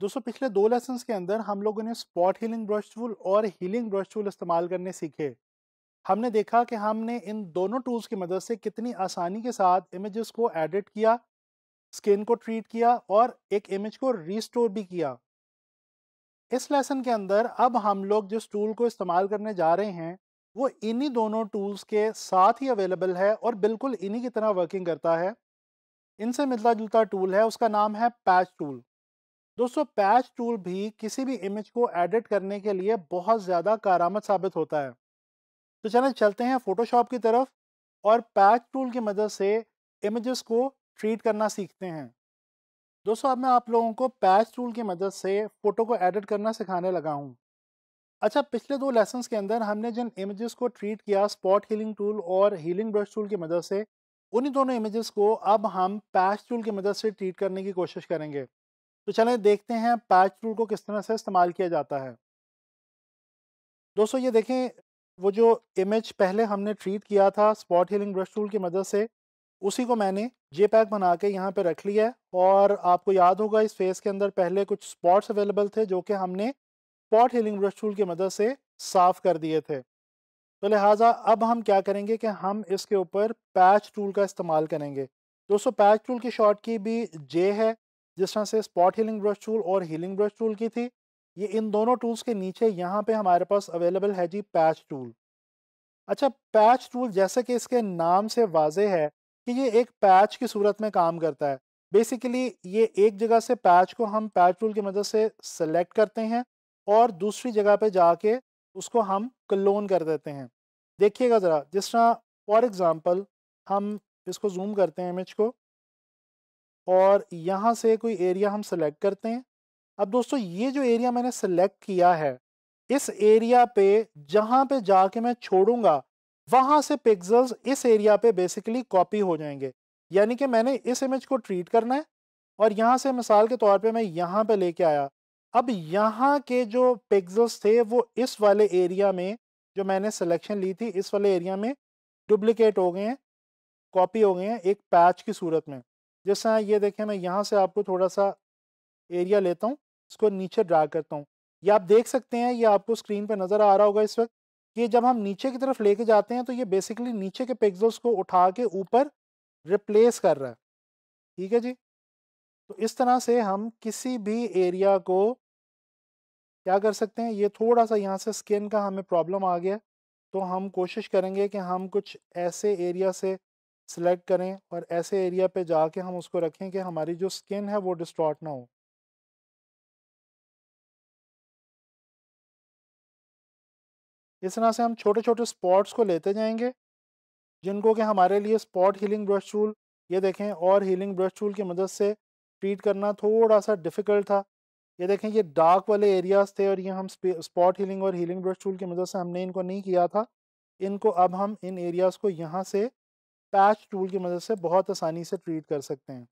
दोस्तों, पिछले दो लेसन के अंदर हम लोगों ने स्पॉट हीलिंग ब्रश टूल और हीलिंग ब्रश टूल इस्तेमाल करने सीखे। हमने देखा कि हमने इन दोनों टूल्स की मदद से कितनी आसानी के साथ इमेजेस को एडिट किया स्किन को ट्रीट किया और एक इमेज को रिस्टोर भी किया। इस लेसन के अंदर अब हम लोग जिस टूल को इस्तेमाल करने जा रहे हैं, वो इन्हीं दोनों टूल्स के साथ ही अवेलेबल है और बिल्कुल इन्हीं की तरह वर्किंग करता है। इनसे मिलता जुलता टूल है, उसका नाम है पैच टूल दोस्तों पैच टूल भी किसी भी इमेज को एडिट करने के लिए बहुत ज़्यादा कारामद साबित होता है। तो चलें चलते हैं फोटोशॉप की तरफ़ और पैच टूल की मदद से इमेजेस को ट्रीट करना सीखते हैं। दोस्तों, अब मैं आप लोगों को पैच टूल की मदद से फ़ोटो को एडिट करना सिखाने लगा हूँ। अच्छा पिछले दो लेसन्स के अंदर हमने जिन इमेजेस को ट्रीट किया स्पॉट हीलिंग टूल और हीलिंग ब्रश टूल की मदद से, उन्हीं दोनों इमेजेस को अब हम पैच टूल की मदद से ट्रीट करने की कोशिश करेंगे। तो चलें, देखते हैं पैच टूल को किस तरह से इस्तेमाल किया जाता है। दोस्तों, ये देखें, वो जो इमेज पहले हमने ट्रीट किया था स्पॉट हीलिंग ब्रश टूल की मदद से, उसी को मैंने जे पैक बना के यहाँ पे रख लिया है और आपको याद होगा इस फेस के अंदर पहले कुछ स्पॉट्स अवेलेबल थे जो कि हमने स्पॉट हीलिंग ब्रश टूल की मदद से साफ़ कर दिए थे। तो लिहाजा अब हम क्या करेंगे कि हम इसके ऊपर पैच टूल का इस्तेमाल करेंगे। दोस्तों पैच टूल की शॉर्ट की भी जे है जिस तरह से स्पॉट हीलिंग ब्रश टूल और हीलिंग ब्रश टूल की थी, ये इन दोनों टूल्स के नीचे यहाँ पे हमारे पास अवेलेबल है जी पैच टूल अच्छा पैच टूल जैसे कि इसके नाम से वाजे है कि ये एक पैच की सूरत में काम करता है। बेसिकली ये एक जगह से पैच को हम पैच टूल की मदद से सेलेक्ट करते हैं और दूसरी जगह पे जाके उसको हम क्लोन कर देते हैं। देखिएगा ज़रा, जिस तरह फॉर एग्ज़ाम्पल हम इसको जूम करते हैं इमेज को। और यहाँ से कोई एरिया हम सेलेक्ट करते हैं। अब दोस्तों, ये जो एरिया मैंने सेलेक्ट किया है, इस एरिया पे जहाँ पे जाके मैं छोड़ूँगा, वहाँ से पिक्सल्स इस एरिया पे बेसिकली कॉपी हो जाएँगे। यानी कि मैंने इस इमेज को ट्रीट करना है और यहाँ से मिसाल के तौर पे मैं यहाँ पे लेके आया। अब यहाँ के जो पिक्सल्स थे, वो इस वाले एरिया में जो मैंने सिलेक्शन ली थी, इस वाले एरिया में डुप्लिकेट हो गए हैं कॉपी हो गए हैं एक पैच की सूरत में। जिस तरह ये देखें, मैं यहाँ से आपको थोड़ा सा एरिया लेता हूँ, इसको नीचे ड्रा करता हूँ। ये आप देख सकते हैं, ये आपको स्क्रीन पर नज़र आ रहा होगा इस वक्त, कि जब हम नीचे की तरफ़ लेके जाते हैं तो ये बेसिकली नीचे के पिक्सल्स को उठा के ऊपर रिप्लेस कर रहा है। ठीक है जी? तो इस तरह से हम किसी भी एरिया को क्या कर सकते हैं, ये थोड़ा सा यहाँ से स्किन का हमें प्रॉब्लम आ गया तो हम कोशिश करेंगे कि हम कुछ ऐसे एरिया से सिलेक्ट करें और ऐसे एरिया पे जाके हम उसको रखें कि हमारी जो स्किन है वो डिस्टॉर्ट ना हो। इस तरह से हम छोटे छोटे स्पॉट्स को लेते जाएँगे, जिनको कि हमारे लिए स्पॉट हीलिंग ब्रश टूल ये देखें, और हीलिंग ब्रश टूल की मदद से ट्रीट करना थोड़ा सा डिफ़िकल्ट था। ये देखें, ये डार्क वाले एरियाज़ थे और ये हम स्पॉट हीलिंग और हीलिंग ब्रश टूल की मदद से हमने इनको नहीं किया था। इनको अब हम इन एरियाज़ को यहाँ से पैच टूल की मदद से बहुत आसानी से ट्रीट कर सकते हैं।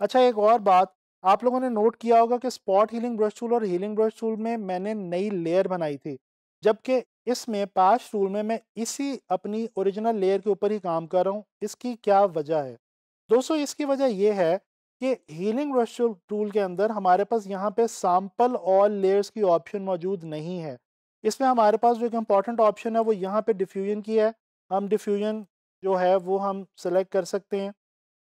अच्छा एक और बात, आप लोगों ने नोट किया होगा कि स्पॉट हीलिंग ब्रश टूल और हीलिंग ब्रश टूल में मैंने नई लेयर बनाई थी, जबकि इसमें पैच टूल में मैं इसी अपनी ओरिजिनल लेयर के ऊपर ही काम कर रहा हूँ, इसकी क्या वजह है? दोस्तों, इसकी वजह यह है कि हीलिंग ब्रश टूल के अंदर हमारे पास यहाँ पे सैंपल और लेयर्स की ऑप्शन मौजूद नहीं है। इसमें हमारे पास जो एक इंपॉर्टेंट ऑप्शन है, वो यहाँ पे डिफ्यूजन की है, हम डिफ्यूजन जो है वो हम सेलेक्ट कर सकते हैं,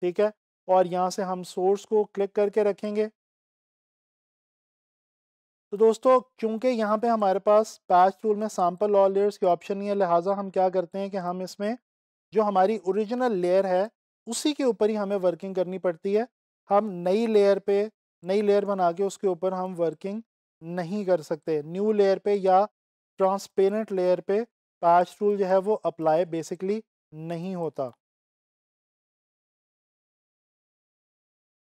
ठीक है? और यहाँ से हम सोर्स को क्लिक करके रखेंगे। तो दोस्तों क्योंकि यहाँ पे हमारे पास पैच टूल में सैंपल ऑल लेयर्स की ऑप्शन नहीं है, लिहाजा हम क्या करते हैं कि हम इसमें जो हमारी ओरिजिनल लेयर है, उसी के ऊपर ही हमें वर्किंग करनी पड़ती है। हम नई लेयर पे, नई लेयर बना के उसके ऊपर हम वर्किंग नहीं कर सकते। न्यू लेयर पे या ट्रांसपेरेंट लेयर पे पैच टूल जो है वो अप्लाई बेसिकली नहीं होता।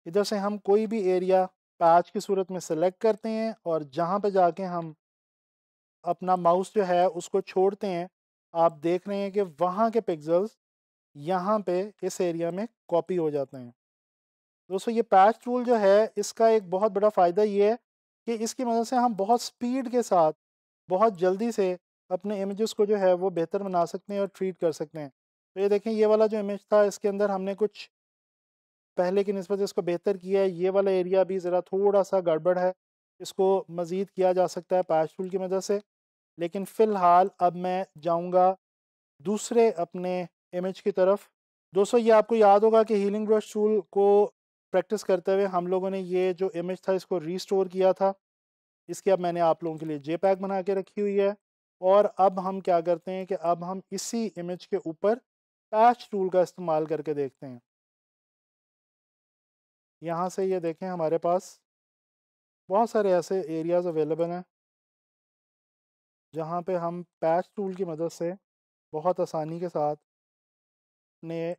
इधर से हम कोई भी एरिया पैच की सूरत में सेलेक्ट करते हैं और जहाँ पे जाके हम अपना माउस जो है उसको छोड़ते हैं, आप देख रहे हैं कि वहाँ के पिक्सल्स यहाँ पे इस एरिया में कॉपी हो जाते हैं। दोस्तों, ये पैच टूल जो है, इसका एक बहुत बड़ा फ़ायदा ये है कि इसकी मदद से हम बहुत स्पीड के साथ, बहुत जल्दी से अपने इमेजेस को जो है वो बेहतर बना सकते हैं और ट्रीट कर सकते हैं। तो ये देखें, ये वाला जो इमेज था, इसके अंदर हमने कुछ पहले की नस्बत इसको बेहतर किया है। ये वाला एरिया भी ज़रा थोड़ा सा गड़बड़ है। इसको मज़ीद किया जा सकता है पैच टूल की मदद से। लेकिन फ़िलहाल अब मैं जाऊँगा दूसरे अपने इमेज की तरफ़। दोस्तों, ये आपको याद होगा कि हीलिंग ब्रश टूल को प्रैक्टिस करते हुए हम लोगों ने ये जो इमेज था, इसको रीस्टोर किया था। इसकी अब मैंने आप लोगों के लिए जे बना के रखी हुई है। और अब हम क्या करते हैं कि अब हम इसी इमेज के ऊपर पैच टूल का इस्तेमाल करके देखते हैं। यहाँ से ये देखें हमारे पास बहुत सारे ऐसे एरियाज़ अवेलेबल हैं। जहाँ पे हम पैच टूल की मदद से बहुत आसानी के साथ अपने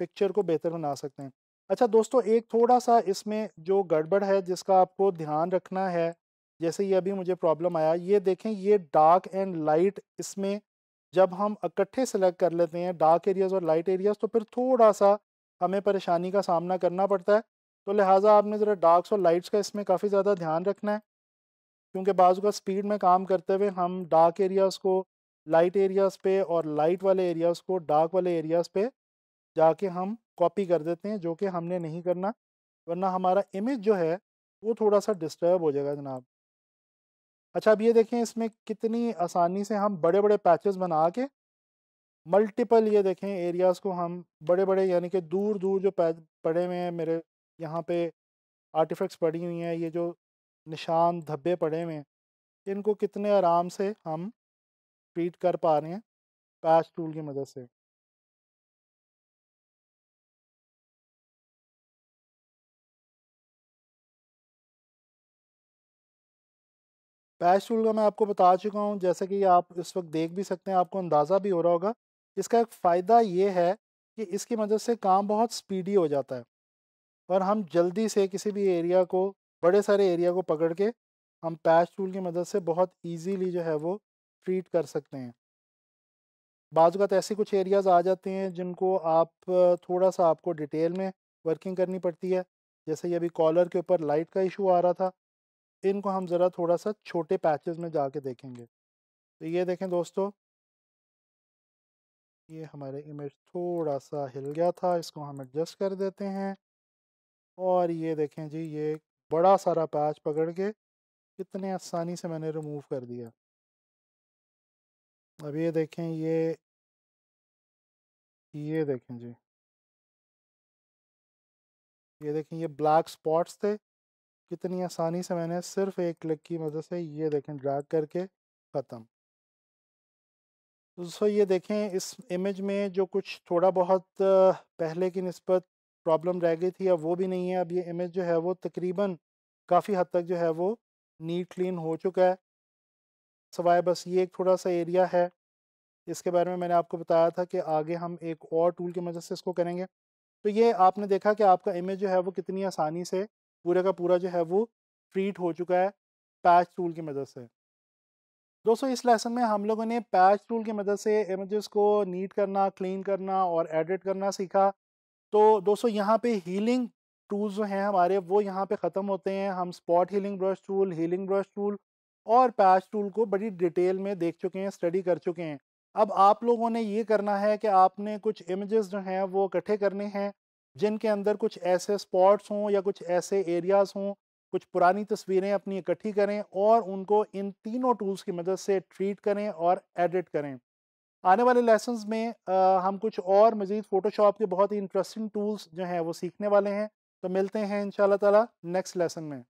पिक्चर को बेहतर बना सकते हैं। अच्छा दोस्तों, एक थोड़ा सा इसमें जो गड़बड़ है जिसका आपको ध्यान रखना है, जैसे ये अभी मुझे प्रॉब्लम आया, ये देखें ये डार्क एंड लाइट इसमें जब हम इकट्ठे सेलेक्ट कर लेते हैं डार्क एरियाज़ और लाइट एरियाज़ तो फिर थोड़ा सा हमें परेशानी का सामना करना पड़ता है। तो लिहाजा आपने ज़रा डार्क्स और लाइट्स का इसमें काफ़ी ज़्यादा ध्यान रखना है, क्योंकि बाज़ू का स्पीड में काम करते हुए हम डार्क एरियाज़ को लाइट एरियाज़ पे और लाइट वाले एरियाज़ को डार्क वाले एरियाज़ पे जाके हम कॉपी कर देते हैं, जो कि हमने नहीं करना, वरना हमारा इमेज जो है, वो थोड़ा सा डिस्टर्ब हो जाएगा जनाब। अच्छा अब ये देखें इसमें कितनी आसानी से हम बड़े बड़े पैचेस बना के मल्टीपल ये देखें एरियाज़ को हम बड़े बड़े यानी कि दूर दूर जो पड़े हुए हैं मेरे यहाँ पे आर्टिफैक्ट्स पड़ी हुई हैं, ये जो निशान धब्बे पड़े हुए हैं, इनको कितने आराम से हम ट्रीट कर पा रहे हैं पैच टूल की मदद से। पैच टूल का मैं आपको बता चुका हूँ, जैसे कि आप इस वक्त देख भी सकते हैं, आपको अंदाज़ा भी हो रहा होगा। इसका एक फ़ायदा ये है कि इसकी मदद से काम बहुत स्पीडी हो जाता है। और हम जल्दी से किसी भी एरिया को, बड़े सारे एरिया को पकड़ के, हम पैच टूल की मदद से बहुत ईजीली जो है वो ट्रीट कर सकते हैं। बाज़त ऐसे कुछ एरियाज़ आ जाते हैं, जिनको आप थोड़ा सा आपको डिटेल में वर्किंग करनी पड़ती है। जैसे ये अभी कॉलर के ऊपर लाइट का इशू आ रहा था इनको हम ज़रा थोड़ा सा छोटे पैचेस में जाके देखेंगे। तो ये देखें दोस्तों ये हमारे इमेज थोड़ा सा हिल गया था, इसको हम एडजस्ट कर देते हैं। और ये देखें जी, ये बड़ा सारा पैच पकड़ के कितने आसानी से मैंने रिमूव कर दिया। अब ये देखें ये ये देखें जी। ये देखें ये ब्लैक स्पॉट्स थे। कितनी आसानी से मैंने सिर्फ़ एक क्लिक की मदद से ये देखें, ड्रैग करके ख़त्म। दोस्तों ये देखें, इस इमेज में जो कुछ थोड़ा बहुत पहले की नस्बत प्रॉब्लम रह गई थी अब वो भी नहीं है, अब ये इमेज जो है वो तकरीबन काफ़ी हद तक जो है वो नीट क्लीन हो चुका है। सवाए बस ये एक थोड़ा सा एरिया है। इसके बारे में मैंने आपको बताया था कि आगे हम एक और टूल की मदद से इसको करेंगे। तो ये आपने देखा कि आपका इमेज जो है वो कितनी आसानी से पूरे का पूरा जो है वो ट्रीट हो चुका है पैच टूल की मदद से। दोस्तों, इस लेसन में हम लोगों ने पैच टूल की मदद से इमेजेस को नीट करना क्लीन करना और एडिट करना सीखा। तो दोस्तों, यहाँ पे हीलिंग टूल्स जो हैं हमारे, वो यहाँ पे ख़त्म होते हैं। हम spot healing brush tool healing brush tool और पैच टूल को बड़ी डिटेल में देख चुके हैं स्टडी कर चुके हैं। अब आप लोगों ने ये करना है कि आपने कुछ इमेजेस जो हैं वो इकट्ठे करने हैं जिनके अंदर कुछ ऐसे स्पॉट्स हों या कुछ ऐसे एरियाज़ हों कुछ पुरानी तस्वीरें अपनी इकट्ठी करें और उनको इन तीनों टूल्स की मदद से ट्रीट करें और एडिट करें। आने वाले लेसन में आ, हम कुछ और मज़ीद फ़ोटोशॉप के बहुत ही इंटरेस्टिंग टूल्स जो हैं वो सीखने वाले हैं। तो मिलते हैं इन ताला नेक्स्ट लेसन में।